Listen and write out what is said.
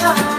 아!